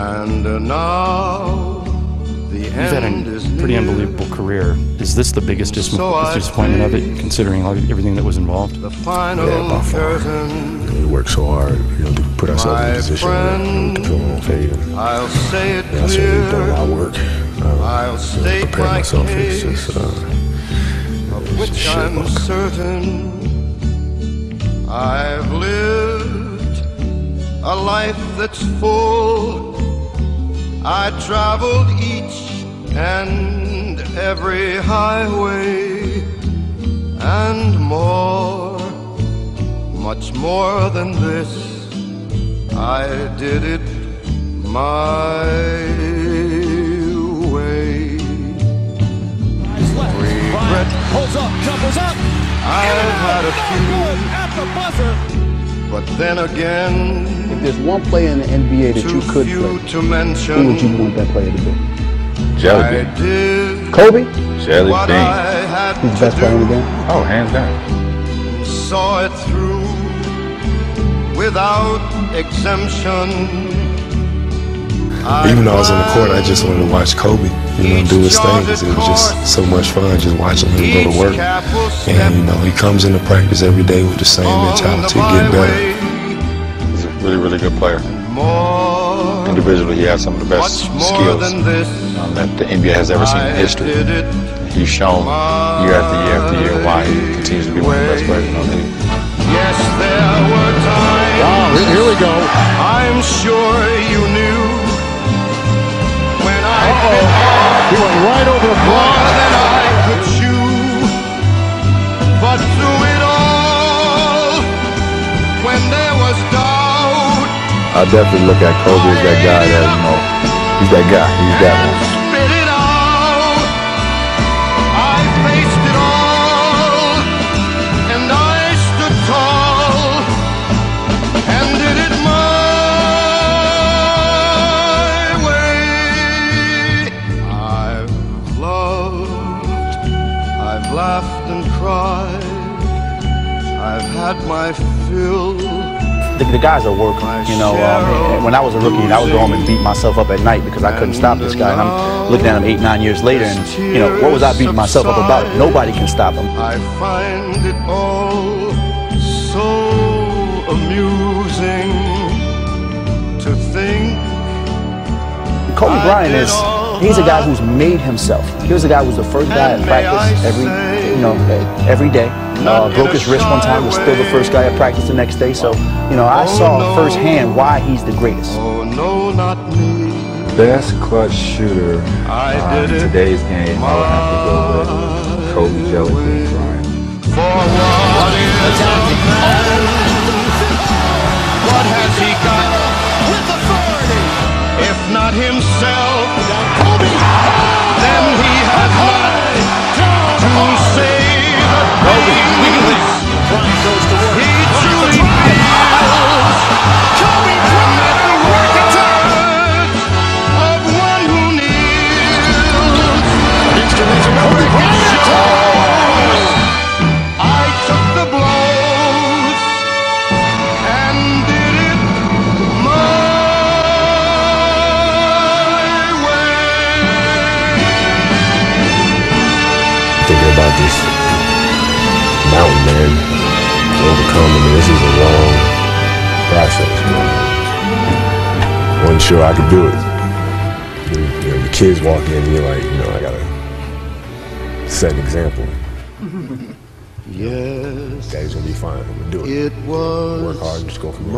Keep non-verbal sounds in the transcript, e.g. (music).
And uh, now the You've had a pretty near. unbelievable career. Is this the biggest dis- So disappointment of it, considering all, everything that was involved? The final Yeah, by far. curtain. We work so hard, you know, to put ourselves in a position where you know, we can feel our own fate. I'll say it you know, I certainly done a lot of work. Um, I'll you know, prepare my myself. It's just, uh, of which shit I'm book. certain. I've lived a life that's full. I traveled each and every highway and more, much more than this. I did it my way. Regret Holds up, jumper's up. I've had a few, at the buzzer. But then again, If there's one player in the NBA that you could play, to who would you want that player to be? I Jelly did Kobe? Jelly what Bean. I He's the best player in the game. Oh, hands down. Saw it through without exemption. Even though I was on the court, I just wanted to watch Kobe, you know, do his thing. 'cause It was just so much fun just watching him go to work. And, you know, he comes into practice every day with the same mentality, get better. He's a really, really good player. Individually, he has some of the best skills um, that the NBA has ever seen in history. He's shown year after year after year why he continues to be one of the best players in the league. Yes, there were times. Oh, here, here we go. I'm sure you knew I definitely look at Kobe as that guy that, you know, he's that guy. He's that one. I've laughed and cried, I've had my fill. The, the guy's are working. you know. Um, when I was a rookie, I would go home and beat myself up at night because I couldn't stop this guy. And I'm looking at him eight, nine years later, and you know, what was I beating myself up about? Nobody can stop him. I find it all so amusing to think Kobe Bryant is. He's a guy who's made himself. He was the guy who was the first guy at practice every you know every day. Uh, broke his wrist one time, was still the first guy at practice the next day. So you know I Oh, saw firsthand why he's the greatest. Oh no, not me. Best clutch shooter I uh, did in it today's game, I would have to go with Kobe Jelly Bean Bryant. This mountain, man, to overcome. I mean, this is a long process, man. Wasn't sure I could do it. You know, the kids walk in and you're like, you know, I gotta set an example. (laughs) Yes, Daddy's gonna be fine. I'm gonna do it. it was Work hard and just go from there.